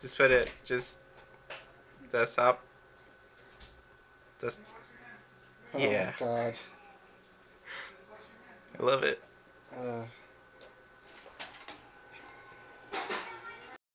Just put it. Just desktop. Just. Oh Yeah. God. I love it. Uh,